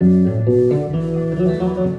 Müzik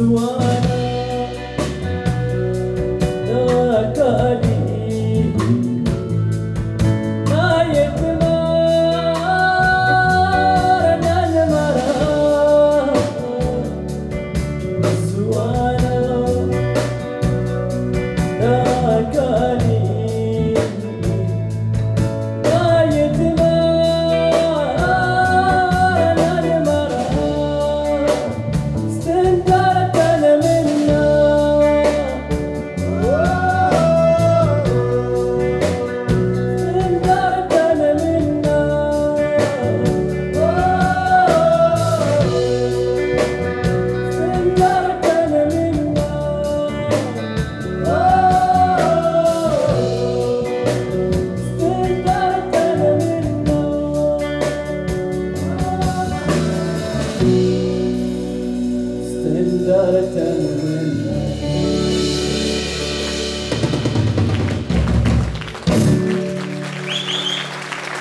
Suara